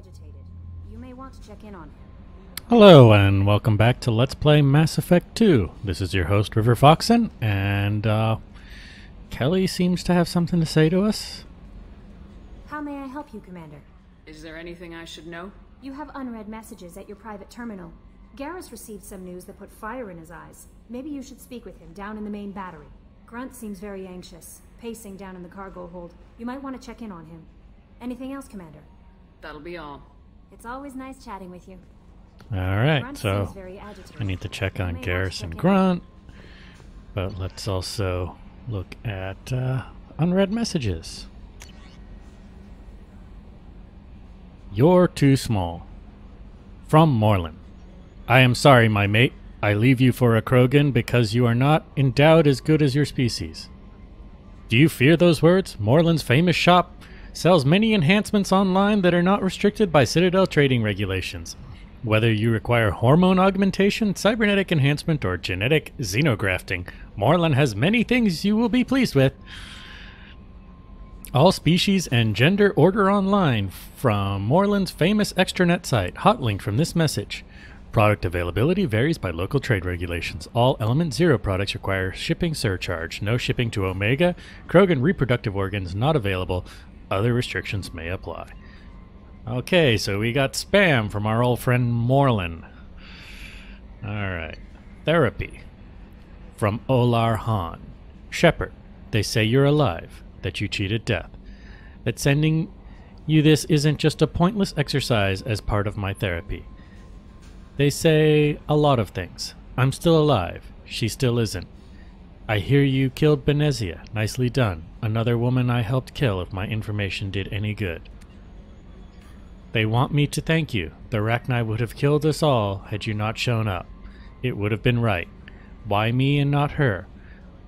agitated. You may want to check in on him. Hello, and welcome back to Let's Play Mass Effect 2. This is your host, River Foxen, and uh, Kelly seems to have something to say to us. How may I help you, Commander? Is there anything I should know? You have unread messages at your private terminal. Garrus received some news that put fire in his eyes. Maybe you should speak with him down in the main battery. Grunt seems very anxious, pacing down in the cargo hold. You might want to check in on him. Anything else, Commander? That'll be all. It's always nice chatting with you. Alright, Grunt so seems very agitated. I need to check on Garrison want check. Grunt, but let's also look at uh, unread messages. You're too small. From Morlan. I am sorry, my mate. I leave you for a Krogan because you are not endowed as good as your species. Do you fear those words? Morlan's famous shop sells many enhancements online that are not restricted by Citadel trading regulations. Whether you require hormone augmentation, cybernetic enhancement, or genetic xenografting, Morlan has many things you will be pleased with. All species and gender order online from Morlan's famous extranet site. Hot link from this message. Product availability varies by local trade regulations. All Element Zero products require shipping surcharge. No shipping to Omega. Krogan reproductive organs not available. Other restrictions may apply. Okay, so we got spam from our old friend Morlan. Alright. Therapy. From Olar Han. Shepard, they say you're alive, that you cheated death. That sending you this isn't just a pointless exercise as part of my therapy. They say a lot of things. I'm still alive. She still isn't. I hear you killed Benezia. Nicely done. Another woman I helped kill if my information did any good. They want me to thank you. The Rachni would have killed us all had you not shown up. It would have been right. Why me and not her?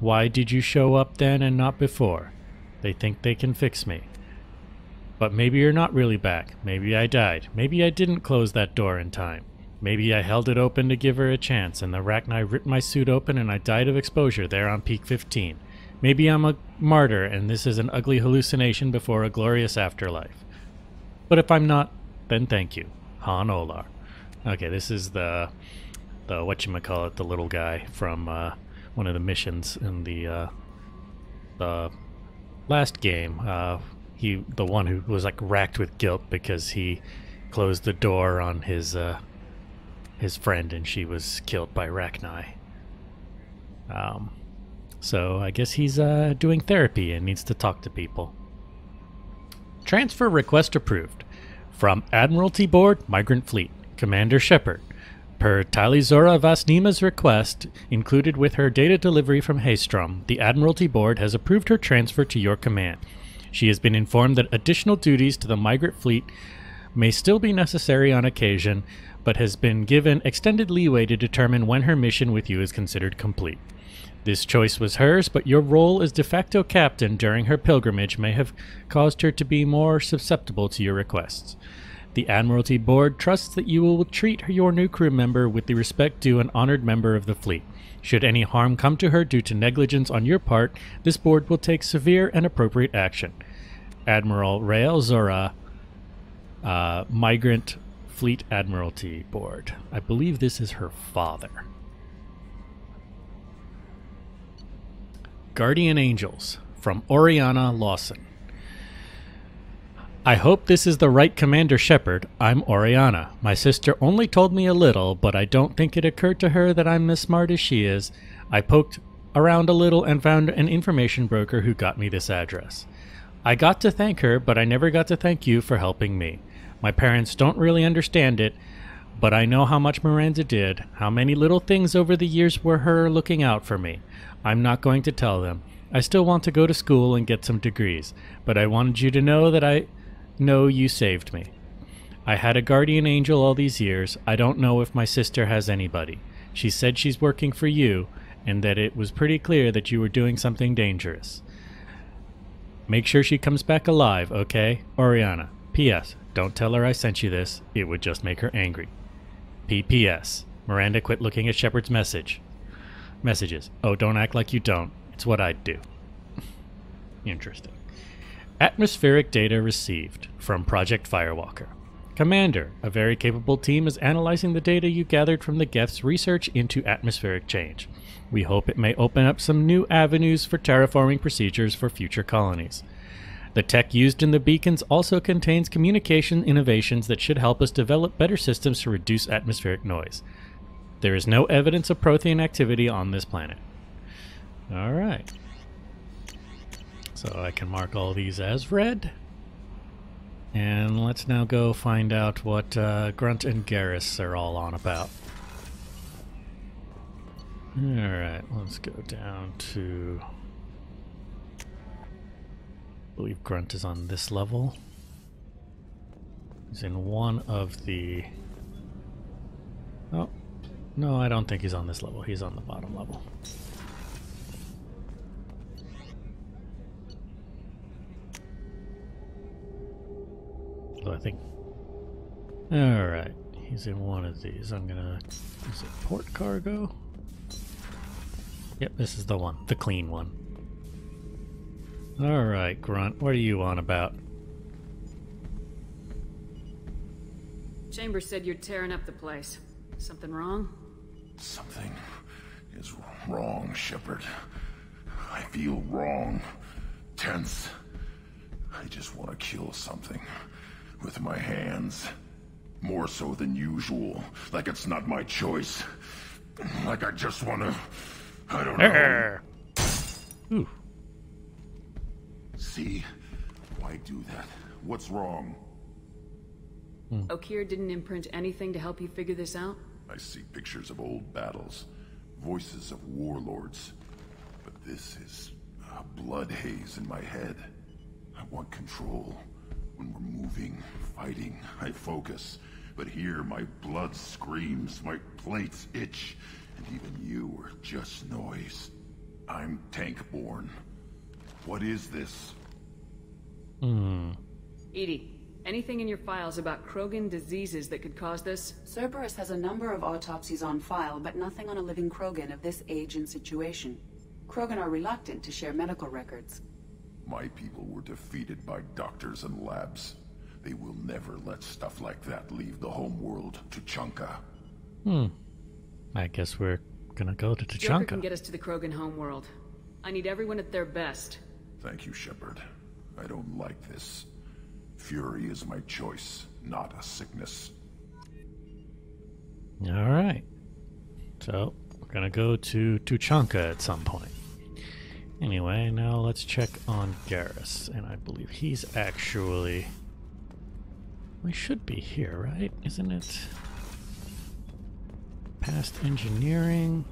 Why did you show up then and not before? They think they can fix me. But maybe you're not really back. Maybe I died. Maybe I didn't close that door in time. Maybe I held it open to give her a chance, and the Rachni ripped my suit open and I died of exposure there on Peak 15. Maybe I'm a martyr and this is an ugly hallucination before a glorious afterlife. But if I'm not, then thank you, Han Olar. Okay, this is the the what you call it, the little guy from uh, one of the missions in the uh, the last game. Uh, he the one who was like racked with guilt because he closed the door on his uh, his friend and she was killed by Rachni. Um, so I guess he's uh, doing therapy and needs to talk to people. Transfer request approved. From Admiralty Board, Migrant Fleet, Commander Shepard. Per Tali'Zorah vas Neema's request, included with her data delivery from Haestrom, the Admiralty Board has approved her transfer to your command. She has been informed that additional duties to the Migrant Fleet may still be necessary on occasion, but has been given extended leeway to determine when her mission with you is considered complete. This choice was hers, but your role as de facto captain during her pilgrimage may have caused her to be more susceptible to your requests. The Admiralty Board trusts that you will treat your new crew member with the respect due an honored member of the fleet. Should any harm come to her due to negligence on your part, this board will take severe and appropriate action. Admiral Rael'Zorah, uh, Migrant Fleet Admiralty Board. I believe this is her father. Guardian Angels from Oriana Lawson. I hope this is the right Commander Shepard. I'm Oriana. My sister only told me a little, but I don't think it occurred to her that I'm as smart as she is. I poked around a little and found an information broker who got me this address. I got to thank her, but I never got to thank you for helping me. My parents don't really understand it, but I know how much Miranda did, how many little things over the years were her looking out for me. I'm not going to tell them. I still want to go to school and get some degrees, but I wanted you to know that I know you saved me. I had a guardian angel all these years. I don't know if my sister has anybody. She said she's working for you, and that it was pretty clear that you were doing something dangerous. Make sure she comes back alive, okay? Oriana. P.S. Don't tell her I sent you this. It would just make her angry. P.P.S. Miranda quit looking at Shepard's message. Messages. Oh, don't act like you don't. It's what I'd do. Interesting. Atmospheric data received from Project Firewalker. Commander, a very capable team is analyzing the data you gathered from the Geth's research into atmospheric change. We hope it may open up some new avenues for terraforming procedures for future colonies. The tech used in the beacons also contains communication innovations that should help us develop better systems to reduce atmospheric noise. There is no evidence of Prothean activity on this planet. Alright. So I can mark all these as red. And let's now go find out what uh, Grunt and Garrus are all on about. Alright, let's go down to. I believe Grunt is on this level. He's in one of the. Oh, no, I don't think he's on this level. He's on the bottom level. So I think. Alright, he's in one of these. I'm gonna. Is it port cargo? Yep, this is the one. The clean one. Alright, Grunt, what are you on about? Chambers said you're tearing up the place. Something wrong? Something is wrong, Shepard. I feel wrong. Tense. I just want to kill something. With my hands. More so than usual. Like it's not my choice. Like I just want to... I don't know. Ooh. See? Why do that? What's wrong? Hmm. Okeer didn't imprint anything to help you figure this out? I see pictures of old battles, voices of warlords. But this is a blood haze in my head. I want control. When we're moving, fighting, I focus. But here, my blood screams, my plates itch, and even you are just noise. I'm tank-born. What is this? Hmm. EDI, anything in your files about Krogan diseases that could cause this? Cerberus has a number of autopsies on file, but nothing on a living Krogan of this age and situation. Krogan are reluctant to share medical records. My people were defeated by doctors and labs. They will never let stuff like that leave the homeworld Tuchanka. I guess we're gonna go to Joker can get us to the Krogan homeworld. I need everyone at their best. Thank you, Shepard. I don't like this. Fury is my choice, not a sickness. Alright. So, we're gonna go to Tuchanka at some point. Anyway, now let's check on Garrus. And I believe he's actually. We should be here, right? Isn't it? Past engineering.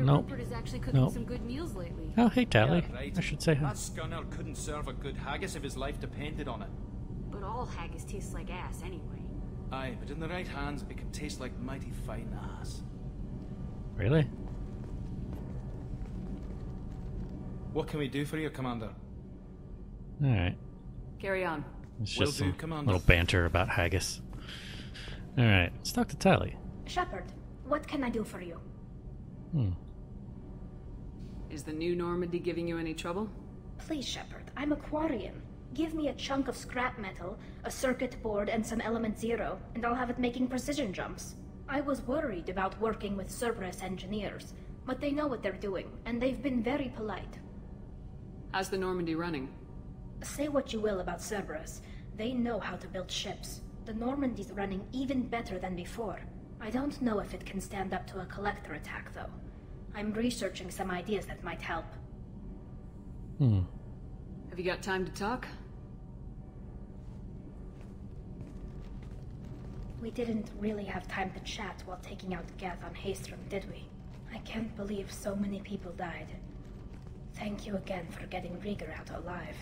I Nope. Rupert is actually cooking Nope. some good meals lately. Oh, hey, Tali. Yeah, right. I should say hi. That scunner couldn't serve a good haggis if his life depended on it. But all haggis tastes like ass anyway. Aye, but in the right hands, it can taste like mighty fine ass. Really? What can we do for you, Commander? Alright. Carry on. It's Will just do, some Commander. little banter about haggis. Alright, let's talk to Tali. Shepard, what can I do for you? Hmm. Is the new Normandy giving you any trouble? Please, Shepard, I'm a Quarian. Give me a chunk of scrap metal, a circuit board, and some element zero, and I'll have it making precision jumps. I was worried about working with Cerberus engineers, but they know what they're doing, and they've been very polite. How's the Normandy running? Say what you will about Cerberus, they know how to build ships. The Normandy's running even better than before. I don't know if it can stand up to a collector attack, though. I'm researching some ideas that might help. Hmm. Have you got time to talk? We didn't really have time to chat while taking out Geth on Haestrom, did we? I can't believe so many people died. Thank you again for getting Reegar out alive.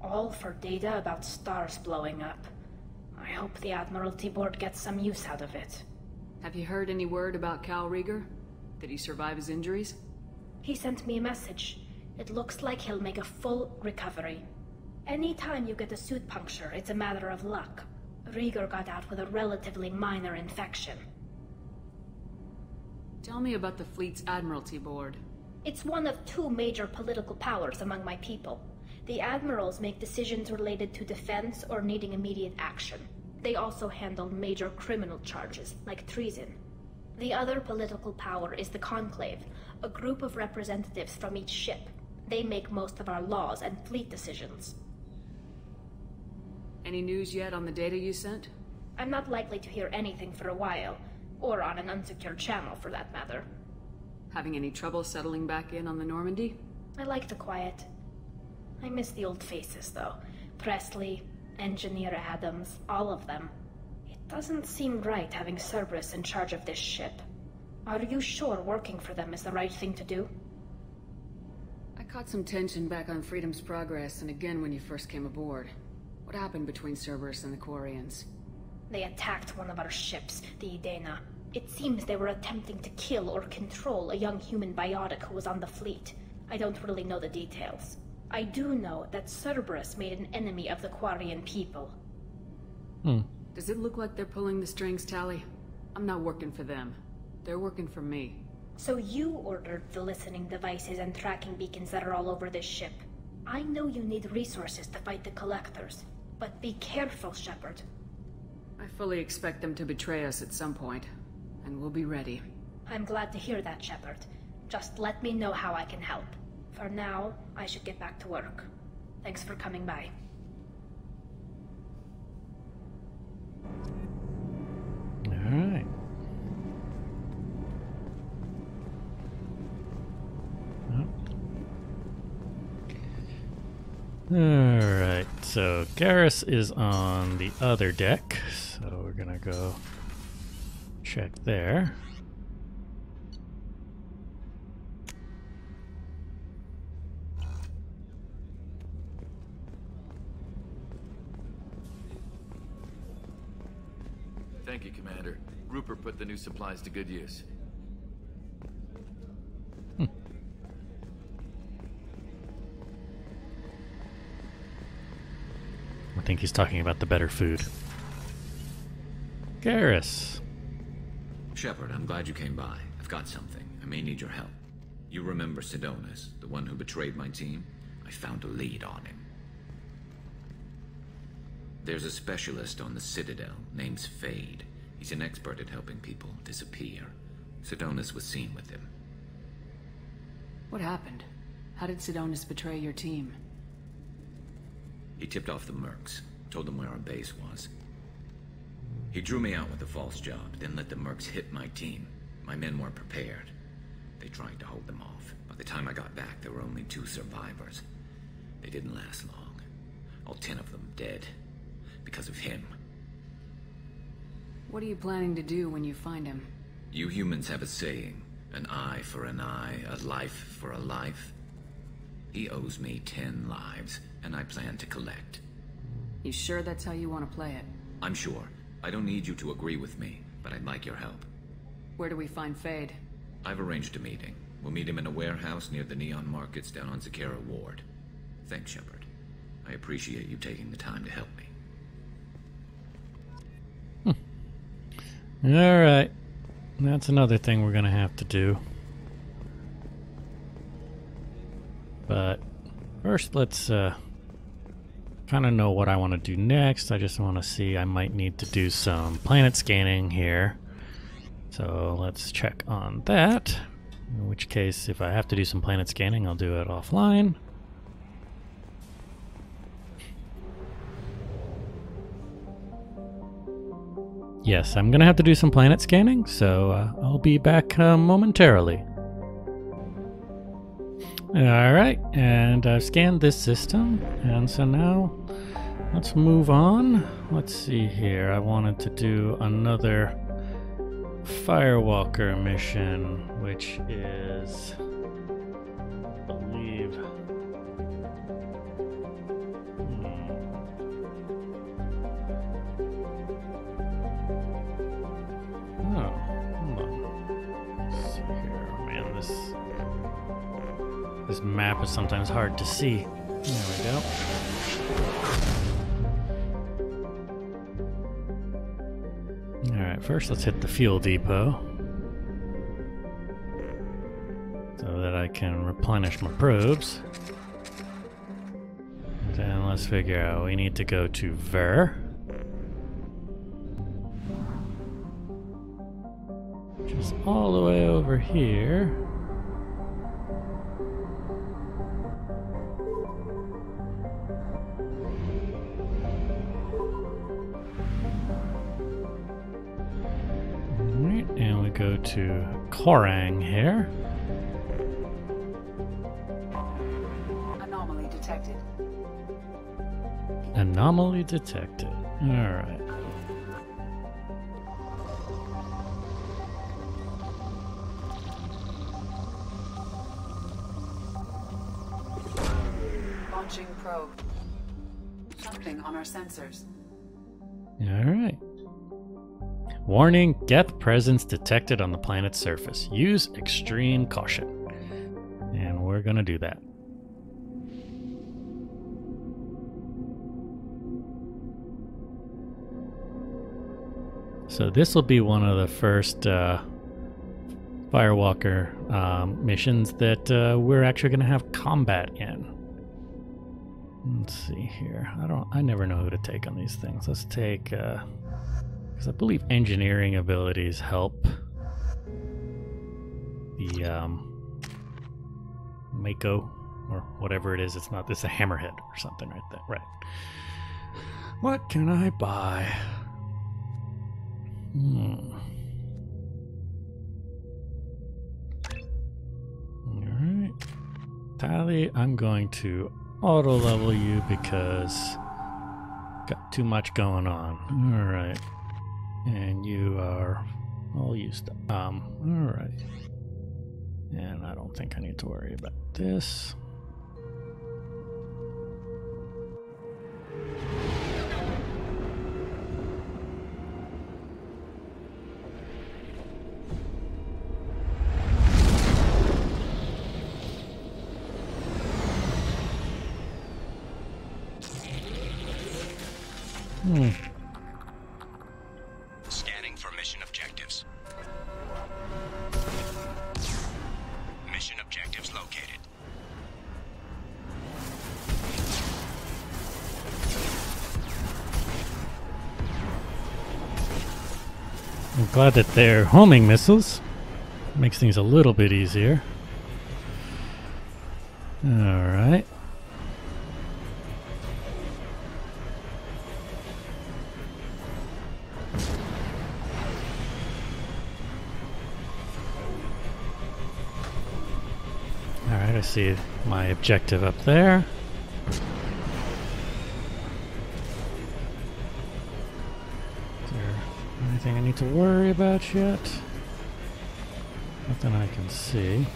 All for data about stars blowing up. I hope the Admiralty Board gets some use out of it. Have you heard any word about Kal'Reegar? Did he survive his injuries? He sent me a message. It looks like he'll make a full recovery. Anytime you get a suit puncture, it's a matter of luck. Reegar got out with a relatively minor infection. Tell me about the fleet's Admiralty Board. It's one of two major political powers among my people. The admirals make decisions related to defense or needing immediate action. They also handle major criminal charges, like treason. The other political power is the Conclave, a group of representatives from each ship. They make most of our laws and fleet decisions. Any news yet on the data you sent? I'm not likely to hear anything for a while, or on an unsecured channel for that matter. Having any trouble settling back in on the Normandy? I like the quiet. I miss the old faces, though. Pressly, Engineer Adams, all of them. It doesn't seem right having Cerberus in charge of this ship. Are you sure working for them is the right thing to do? I caught some tension back on Freedom's Progress and again when you first came aboard. What happened between Cerberus and the Quarians? They attacked one of our ships, the Idenna. It seems they were attempting to kill or control a young human biotic who was on the fleet. I don't really know the details. I do know that Cerberus made an enemy of the Quarian people. Hmm. Does it look like they're pulling the strings, Tali? I'm not working for them. They're working for me. So you ordered the listening devices and tracking beacons that are all over this ship. I know you need resources to fight the Collectors, but be careful, Shepard. I fully expect them to betray us at some point, and we'll be ready. I'm glad to hear that, Shepard. Just let me know how I can help. For now, I should get back to work. Thanks for coming by. Alright. Alright, so Garrus is on the other deck, so we're gonna go check there. The new supplies to good use. Hmm. I think he's talking about the better food. Garrus. Shepard, I'm glad you came by. I've got something. I may need your help. You remember Sidonis, the one who betrayed my team? I found a lead on him. There's a specialist on the Citadel, name's Fade. He's an expert at helping people disappear. Sidonis was seen with him. What happened? How did Sidonis betray your team? He tipped off the Mercs, told them where our base was. He drew me out with a false job, then let the Mercs hit my team. My men weren't prepared. They tried to hold them off. By the time I got back, there were only two survivors. They didn't last long. All ten of them dead. Because of him. What are you planning to do when you find him? You humans have a saying. An eye for an eye, a life for a life. He owes me ten lives, and I plan to collect. You sure that's how you want to play it? I'm sure. I don't need you to agree with me, but I'd like your help. Where do we find Fade? I've arranged a meeting. We'll meet him in a warehouse near the Neon Markets down on Zakera Ward. Thanks, Shepard. I appreciate you taking the time to help me. Alright. That's another thing we're gonna have to do. But first, let's uh, kind of know what I want to do next. I just want to see, I might need to do some planet scanning here. So let's check on that. In which case, if I have to do some planet scanning, I'll do it offline. Yes, I'm gonna have to do some planet scanning, so uh, I'll be back uh, momentarily. Alright, and I've scanned this system, and so now let's move on. Let's see here, I wanted to do another Firewalker mission, which is, this map is sometimes hard to see. There we go. Alright, first let's hit the fuel depot. So that I can replenish my probes. Then let's figure out we need to go to Ver. Is all the way over here. To Korang here. Anomaly detected. Anomaly detected. Alright. Launching probe. Something on our sensors. Alright. Warning Geth presence detected on the planet's surface. Use extreme caution. And we're gonna do that. So this will be one of the first uh, Firewalker um, missions that uh, we're actually going to have combat in. Let's see here. I don't. I never know who to take on these things. Let's take, because I believe engineering abilities help the um, Mako or whatever it is. It's not this a hammerhead or something right there. Right. What can I buy? Hmm. Alright. Tali, I'm going to auto level you because got too much going on. Alright. And you are all used up. Um, alright. And I don't think I need to worry about this. That they're homing missiles. Makes things a little bit easier. Alright. Alright, I see my objective up there. Anything I need to worry about yet? Nothing I can see.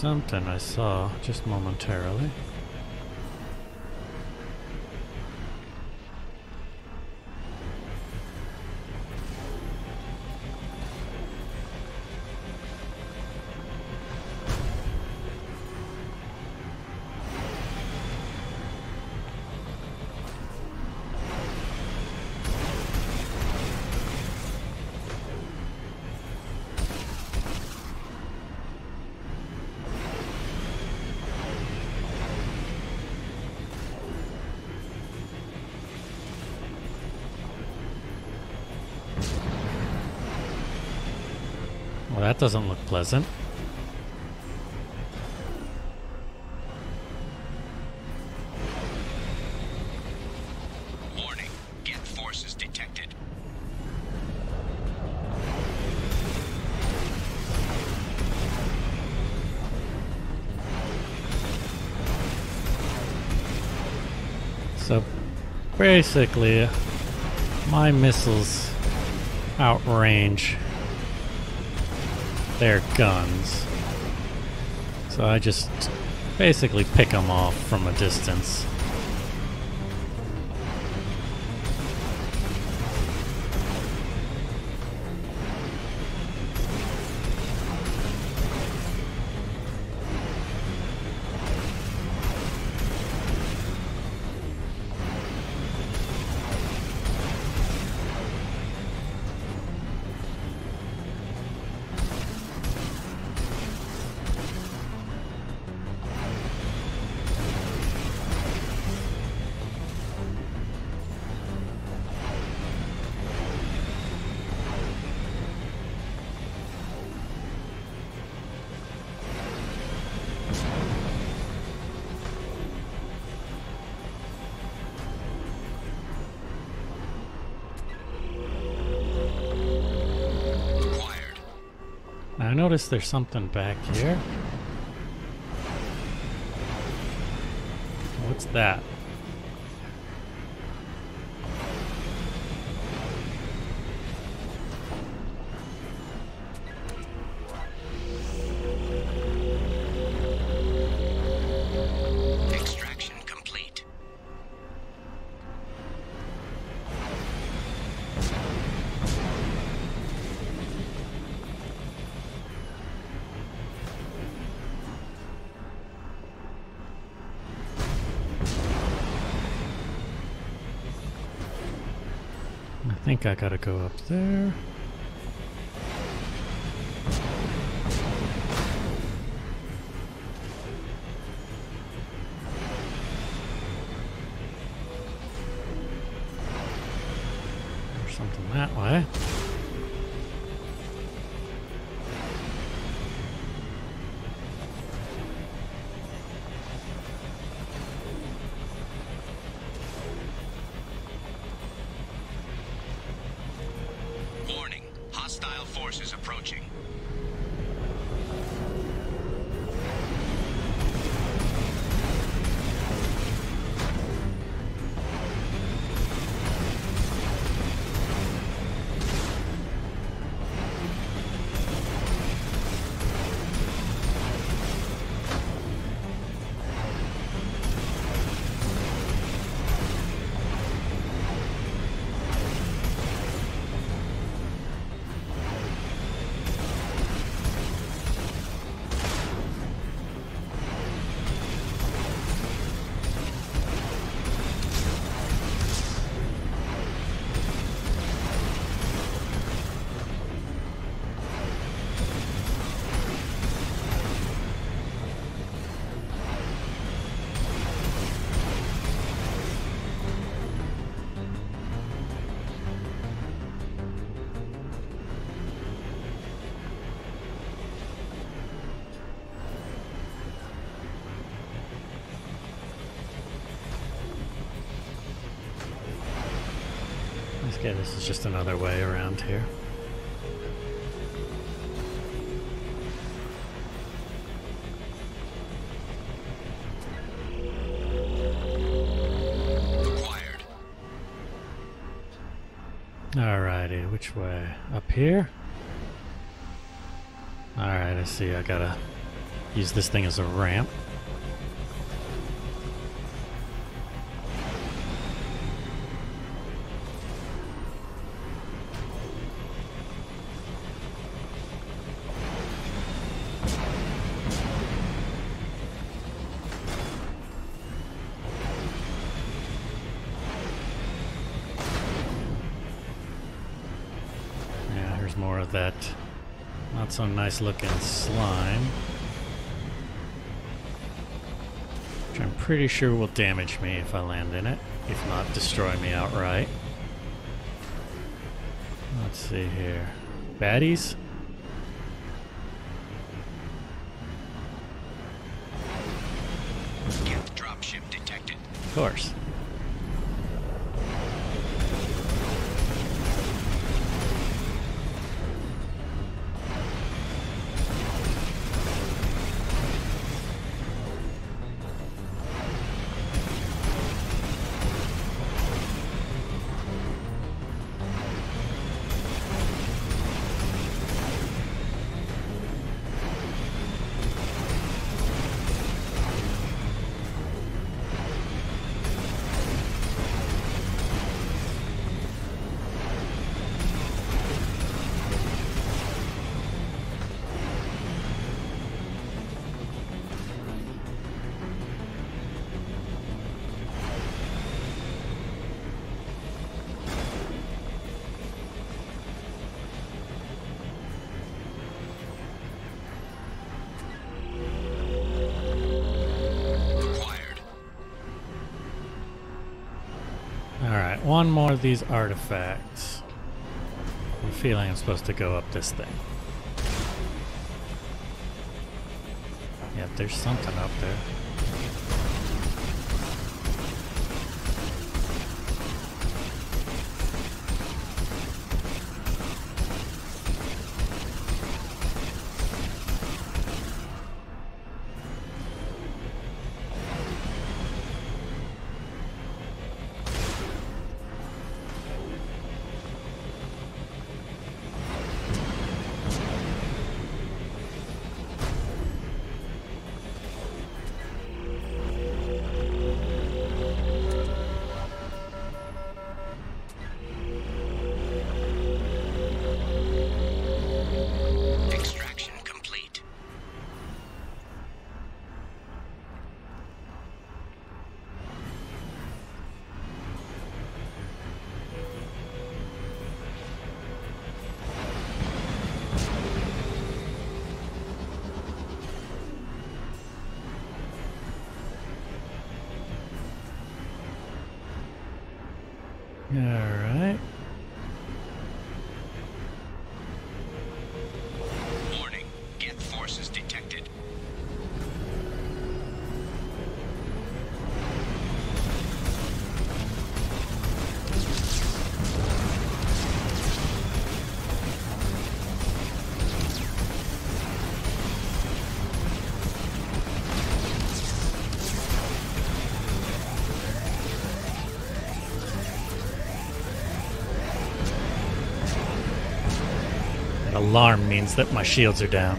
Something I saw just momentarily. That doesn't look pleasant. Warning. Geth forces detected. So basically, my missiles outrange their guns. So I just basically pick them off from a distance. Notice there's something back here. What's that? I gotta go up there. Or something that way. Okay, this is just another way around here. Alrighty, which way? Up here? Alright, I see. I gotta use this thing as a ramp. nice looking slime. Which I'm pretty sure will damage me if I land in it, if not destroy me outright. Let's see here. Baddies? Dropship detected. Of course. One more of these artifacts. I'm feeling I'm supposed to go up this thing. Yep, there's something up there. Alarm means that my shields are down.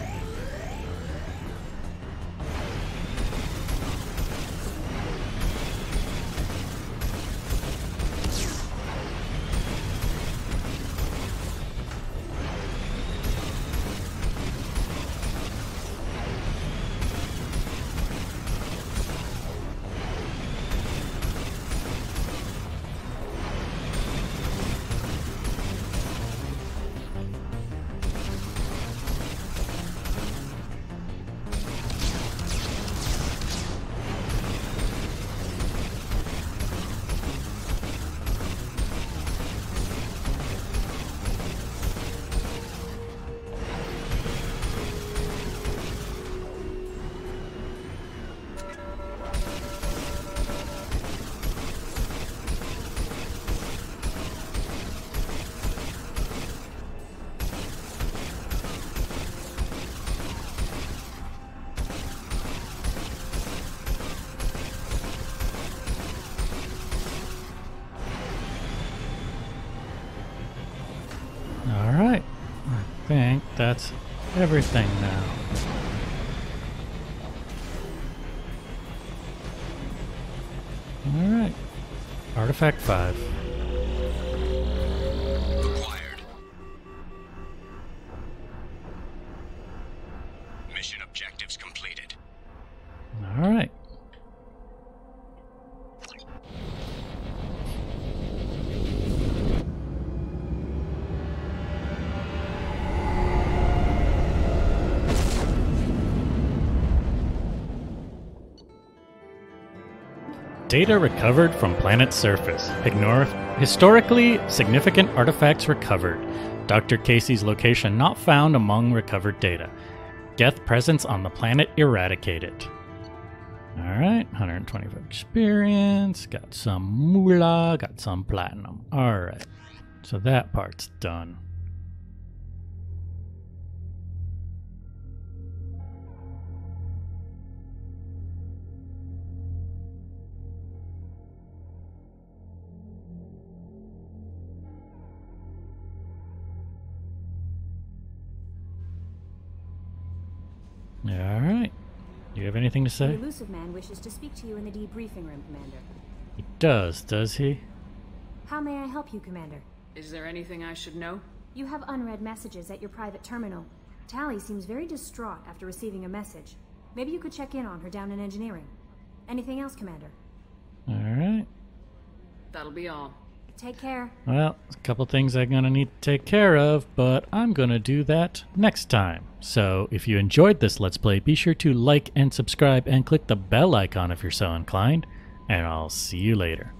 Think that's everything now. Alright. Artifact 5. Data recovered from planet's surface. Ignore historically significant artifacts recovered. Dr. Cayce's location not found among recovered data. Geth presence on the planet eradicated. Alright, 125 experience, got some moolah, got some platinum. Alright, so that part's done. Anything to The Illusive Man wishes to speak to you in the debriefing room, Commander. He does, does he? How may I help you, Commander? Is there anything I should know? You have unread messages at your private terminal. Tali seems very distraught after receiving a message. Maybe you could check in on her down in engineering. Anything else, Commander? Alright. That'll be all. Take care. Well, a couple things I'm going to need to take care of, but I'm going to do that next time. So, if you enjoyed this Let's Play, be sure to like and subscribe and click the bell icon if you're so inclined, and I'll see you later.